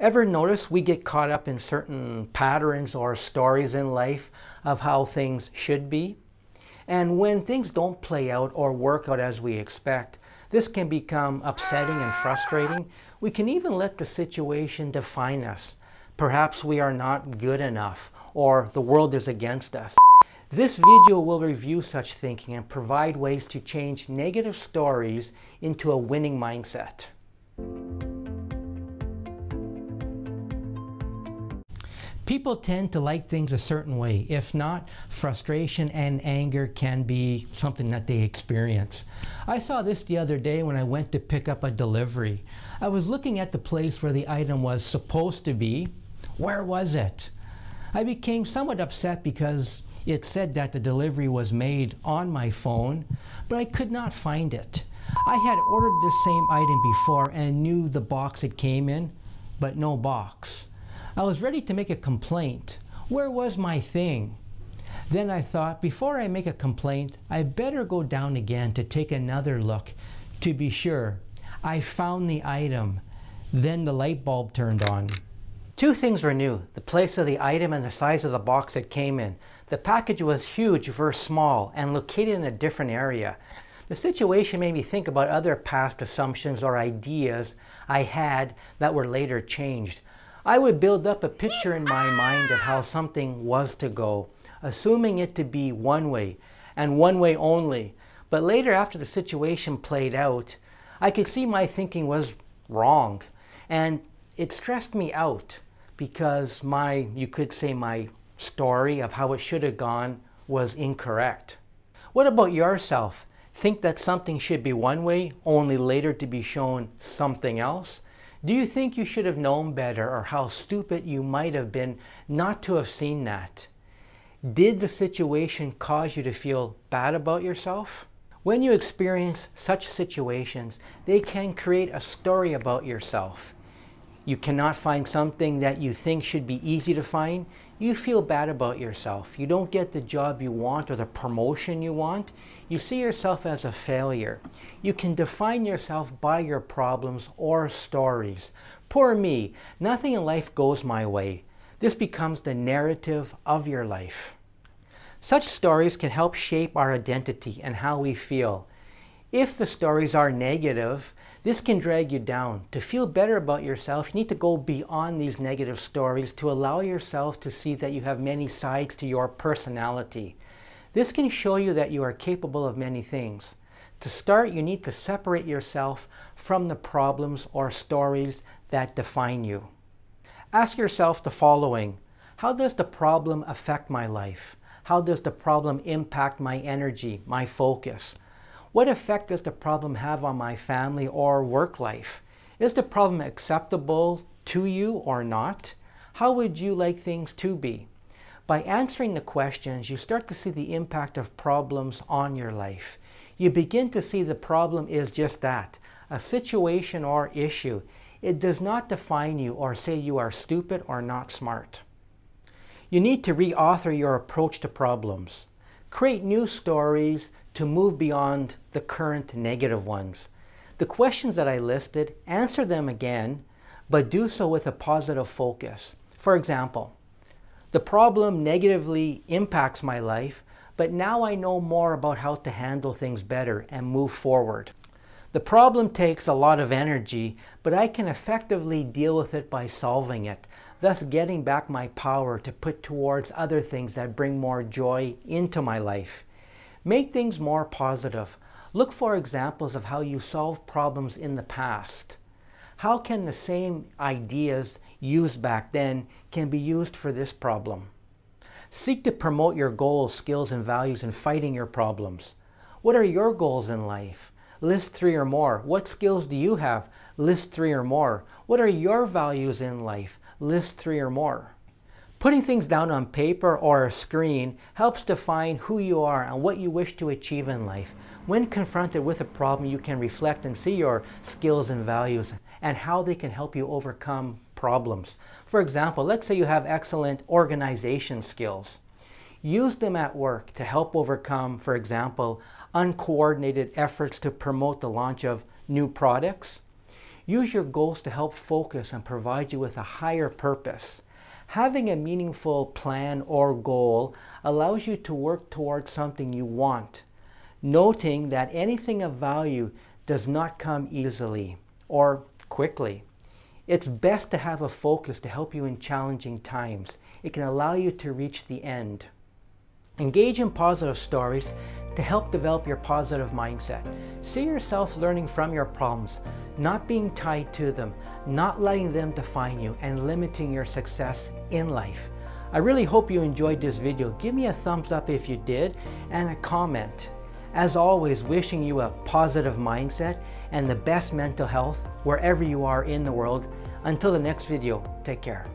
Ever notice we get caught up in certain patterns or stories in life of how things should be? And when things don't play out or work out as we expect, this can become upsetting and frustrating. We can even let the situation define us. Perhaps we are not good enough or the world is against us. This video will review such thinking and provide ways to change negative stories into a winning mindset. People tend to like things a certain way. If not, frustration and anger can be something that they experience. I saw this the other day when I went to pick up a delivery. I was looking at the place where the item was supposed to be. Where was it? I became somewhat upset because it said that the delivery was made on my phone, but I could not find it. I had ordered the same item before and knew the box it came in, but no box. I was ready to make a complaint. Where was my thing? Then I thought, before I make a complaint, I better go down again to take another look to be sure. I found the item. Then the light bulb turned on. Two things were new, the place of the item and the size of the box it came in. The package was huge versus small and located in a different area. The situation made me think about other past assumptions or ideas I had that were later changed. I would build up a picture in my mind of how something was to go, assuming it to be one way and one way only. But later, after the situation played out, I could see my thinking was wrong. And it stressed me out because my, you could say, my story of how it should have gone was incorrect. What about yourself? Think that something should be one way, only later to be shown something else? Do you think you should have known better or how stupid you might have been not to have seen that? Did the situation cause you to feel bad about yourself? When you experience such situations, they can create a story about yourself. You cannot find something that you think should be easy to find. You feel bad about yourself. You don't get the job you want or the promotion you want. You see yourself as a failure. You can define yourself by your problems or stories. Poor me, nothing in life goes my way. This becomes the narrative of your life. Such stories can help shape our identity and how we feel. If the stories are negative, this can drag you down. To feel better about yourself, you need to go beyond these negative stories to allow yourself to see that you have many sides to your personality. This can show you that you are capable of many things. To start, you need to separate yourself from the problems or stories that define you. Ask yourself the following How does the problem affect my life? How does the problem impact my energy, my focus? What effect does the problem have on my family or work life? Is the problem acceptable to you or not? How would you like things to be? By answering the questions, you start to see the impact of problems on your life. You begin to see the problem is just that a situation or issue. It does not define you or say you are stupid or not smart. You need to reauthor your approach to problems. Create new stories to move beyond the current negative ones. The questions that I listed, answer them again, but do so with a positive focus. For example, the problem negatively impacts my life, but now I know more about how to handle things better and move forward. The problem takes a lot of energy, but I can effectively deal with it by solving it, thus getting back my power to put towards other things that bring more joy into my life. Make things more positive. Look for examples of how you solved problems in the past. How can the same ideas used back then can be used for this problem? Seek to promote your goals, skills, and values in fighting your problems. What are your goals in life? List three or more. What skills do you have? List three or more. What are your values in life? List three or more. Putting things down on paper or a screen helps define who you are and what you wish to achieve in life. When confronted with a problem, you can reflect and see your skills and values and how they can help you overcome problems. For example, let's say you have excellent organization skills. Use them at work to help overcome, for example, uncoordinated efforts to promote the launch of new products. Use your goals to help focus and provide you with a higher purpose. Having a meaningful plan or goal allows you to work towards something you want, noting that anything of value does not come easily or quickly. It's best to have a focus to help you in challenging times. It can allow you to reach the end. Engage in positive stories to help develop your positive mindset. See yourself learning from your problems, not being tied to them, not letting them define you, and limiting your success in life. I really hope you enjoyed this video. Give me a thumbs up if you did, and a comment. As always, wishing you a positive mindset and the best mental health wherever you are in the world. Until the next video, take care.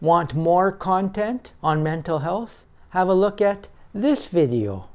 Want more content on mental health? Have a look at this video.